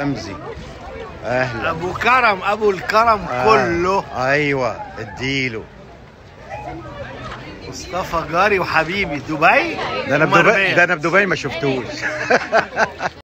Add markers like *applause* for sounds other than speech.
رمزي أهلا. أبو كرم أبو الكرم آه. كله. أيوه اديله. مصطفى جاري وحبيبي دبي ده أنا بدبي ده أنا في دبي ما شفتوش. *laughs*